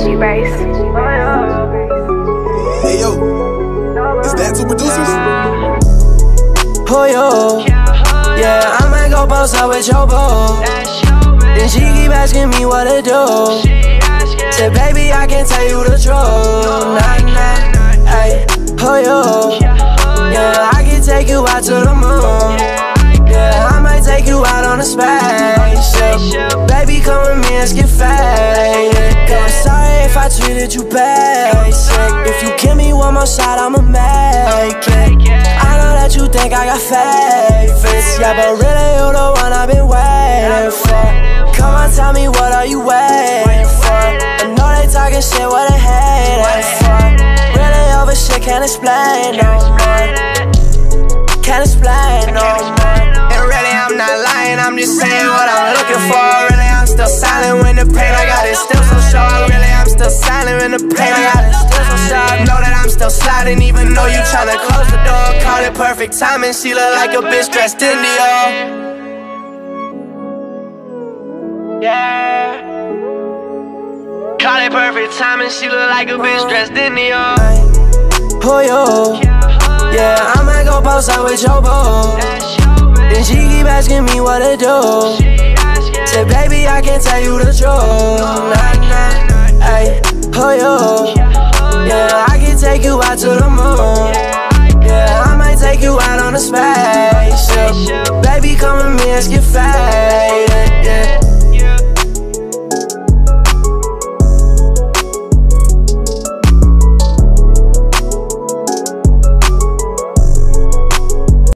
G Bass. Hey yo, is that two producers? Oh yo, yeah, I might go post up with your boo. Then she keep asking me what to do. Said, baby, I can tell you the truth. Nah, nah, ay, oh yo, yeah, I can take you out to the moon. Yeah, I might take you out on a spaceship. Baby, come with me, let's get faded. Girl, I'm sorry if I treated you bad. If you give me one more shot, I'ma make it. I know that you think I got favorites, yeah, but really you the one I've been waiting for. Come on, tell me what are you waiting for? I know they talking shit, what they hating for? Really over shit, can't explain no more. Can't explain no more. And really, I'm not lying, I'm just saying what I'm when the pain I got still so sharp. Know that I'm still sliding, even though you tryna close the door. Call it perfect timing, she look like a bitch dressed in Dior. Yeah. Call it perfect timing, she look like a bitch dressed in Dior. Oh yo, yeah, I might go post up with your boo. Then she keep asking me what to do. Said, baby, I can't tell you the truth. to the moon. Yeah, I might take you out on a spaceship. Baby, come with me, let's get fast.